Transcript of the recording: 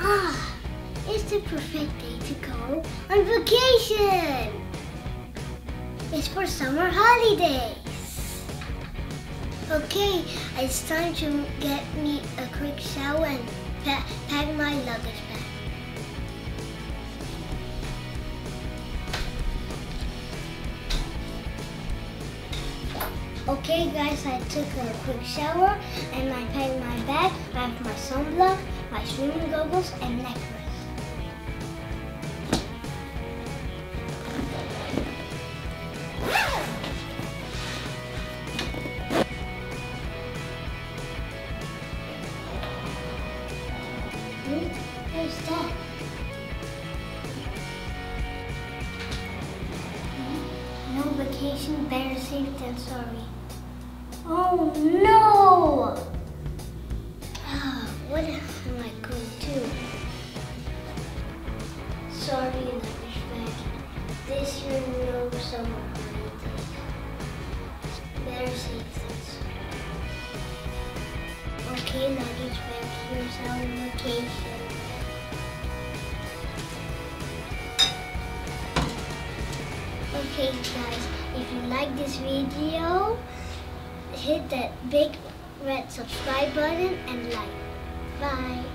Ah, it's the perfect day to go on vacation. It's for summer holidays. Okay, it's time to get me a quick shower and pa- pack my luggage bag. Okay guys, I took a quick shower and I packed my bag. I have my sunblock, my swimming goggles and necklace. Hmm? No vacation, better safe than sorry. Oh no! What am I going to do? Sorry, luggage bag. This year no summer holidays. Better than sorry. Okay, luggage bag, here's our vacation. Okay guys, if you like this video, hit that big red subscribe button and like. Bye.